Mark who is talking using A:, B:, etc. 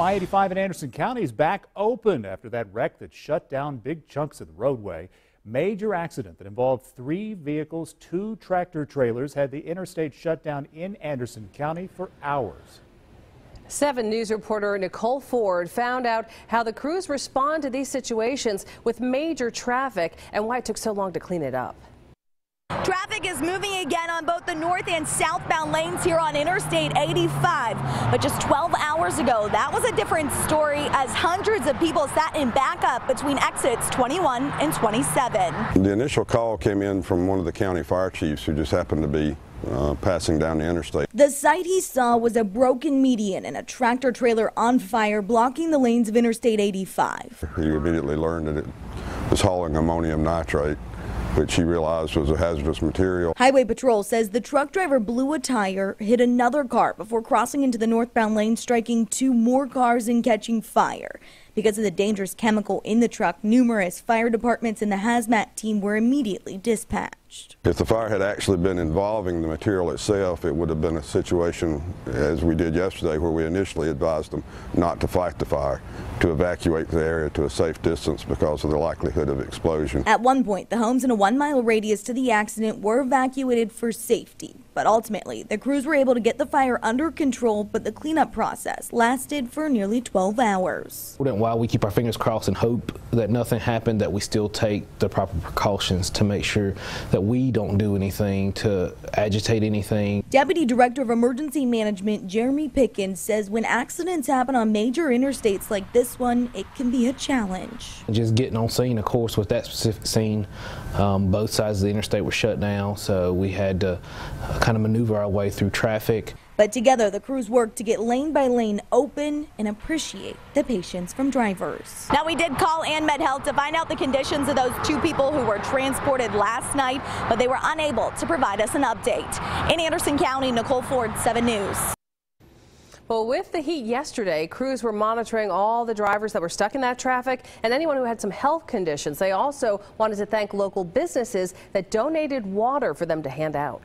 A: I-85 in Anderson County is back open after that wreck that shut down big chunks of the roadway. Major accident that involved three vehicles, two tractor trailers had the interstate shut down in Anderson County for hours.
B: 7 News reporter Nicole Ford found out how the crews respond to these situations with major traffic and why it took so long to clean it up.
C: Traffic is moving again on both the north and southbound lanes here on Interstate 85. But just 12 hours ago, that was a different story as hundreds of people sat in backup between exits 21 and 27.
D: The initial call came in from one of the county fire chiefs who just happened to be uh, passing down the interstate.
C: The sight he saw was a broken median and a tractor trailer on fire blocking the lanes of Interstate 85.
D: He immediately learned that it was hauling ammonium nitrate which he realized was a hazardous material.
C: Highway Patrol says the truck driver blew a tire, hit another car before crossing into the northbound lane, striking two more cars and catching fire. Because of the dangerous chemical in the truck, numerous fire departments and the hazmat team were immediately dispatched.
D: If the fire had actually been involving the material itself, it would have been a situation, as we did yesterday, where we initially advised them not to fight the fire, to evacuate the area to a safe distance because of the likelihood of explosion.
C: At one point, the homes in a one-mile radius to the accident were evacuated for safety. But ultimately, the crews were able to get the fire under control, but the cleanup process lasted for nearly 12 hours.
E: While we keep our fingers crossed and hope that nothing happened, that we still take the proper precautions to make sure that we don't do anything to agitate anything.
C: Deputy Director of Emergency Management Jeremy Pickens says when accidents happen on major interstates like this one, it can be a challenge.
E: Just getting on scene, of course, with that specific scene, um, both sides of the interstate were shut down, so we had to uh, kind of maneuver our way through traffic.
C: But together, the crews work to get lane by lane open and appreciate the patience from drivers. Now, we did call AnMed Health to find out the conditions of those two people who were transported last night, but they were unable to provide us an update. In Anderson County, Nicole Ford, 7 News.
B: Well, with the heat yesterday, crews were monitoring all the drivers that were stuck in that traffic and anyone who had some health conditions. They also wanted to thank local businesses that donated water for them to hand out.